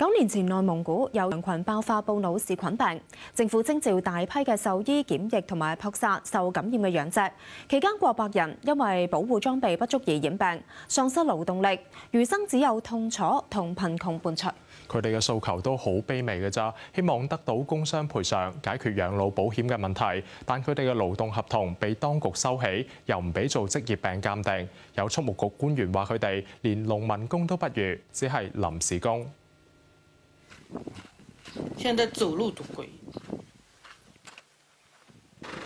九年前內蒙古有羊群爆發布魯氏菌病，政府徵召大批嘅獸醫檢疫同埋撲殺受感染嘅養隻，期間過百人因為保護裝備不足而染病，喪失勞動力，餘生只有痛楚同貧窮伴隨。佢哋嘅訴求都好卑微嘅咋，希望得到工傷賠償，解決養老保險嘅問題。但佢哋嘅勞動合同被當局收起，又唔俾做職業病鑑定。有畜牧局官員話：佢哋連農民工都不如，只係臨時工。現在走路都贵，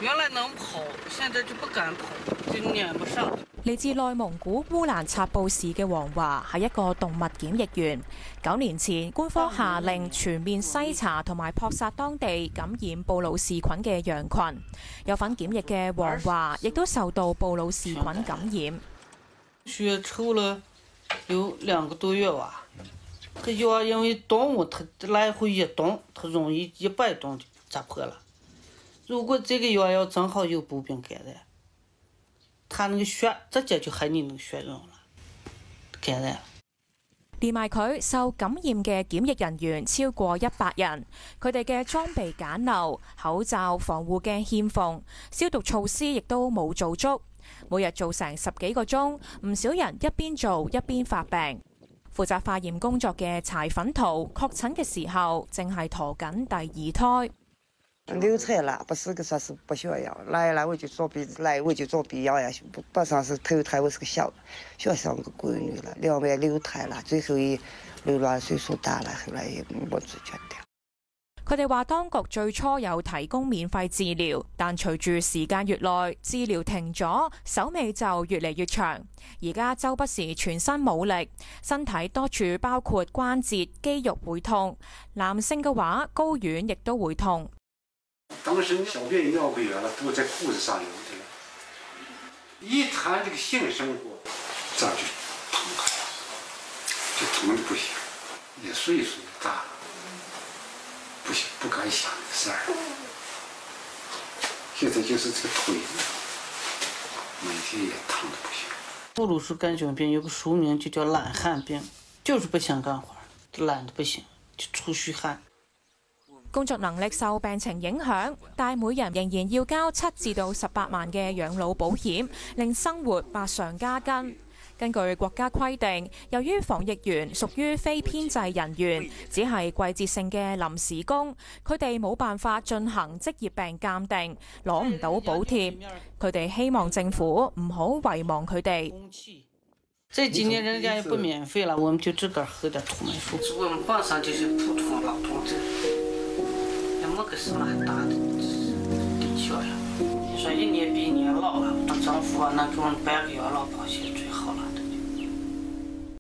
原来能跑，现在就不敢跑，就撵不上。嚟自內蒙古烏蘭察布市嘅黃華係一個動物檢疫員。九年前，官方下令全面篩查同埋撲殺當地感染布魯氏菌嘅羊群。有份檢疫嘅黃華亦都受到布魯氏菌感染。血抽了有兩個多月吧。這藥因為動物它來回一動，它容易一擺動就扎破了。如果這個藥要正好有步兵感染。它那個血直接就喺你那個血溶了，感染。連埋佢受感染嘅檢疫人員超過一百人，佢哋嘅裝備簡陋，口罩、防護鏡欠奉，消毒措施亦都冇做足，每日做成十幾個鐘，唔少人一邊做一邊發病。负责化验工作嘅柴粉桃确诊嘅时候，正系驮紧第二胎。流产啦，不是個說是不想要，來來我就做鼻子，來我就做鼻藥呀，不不算是头胎，我是个小小小個閨女了，两边流产啦，最后一流卵岁数大了，后来也冇治全掉。佢哋話當局最初有提供免費治療，但隨住時間越耐，治療停咗，手尾就越嚟越長。而家周不時全身冇力，身體多處包括關節、肌肉會痛。男性嘅話，睾丸亦都會痛。當時小便尿不約了，都在褲子上有這個，一談這個性生活，這就痛開了，就痛的不行，也歲數大了，不行，不敢想這個事儿。现在就是这个腿，每天也疼的不行。布鲁氏杆菌病有个俗名就叫懒汉病，就是不想干活，懒的不行，就出虚汗。工作能力受病情影响，但每人仍然要交七至到十八万嘅养老保险，令生活百上加斤。根據國家規定，由於防疫員屬於非編制人員，只係季節性嘅臨時工，佢哋冇辦法進行職業病鑑定，攞唔到補貼。佢哋希望政府唔好遺忘佢哋。這幾年人家也不免費了，我們就自個兒喝點土門水。我們榜上就是普通老同志。沒個什麼很大的地效呀，你說一年比功夫，那给我们办个养老保险最好了。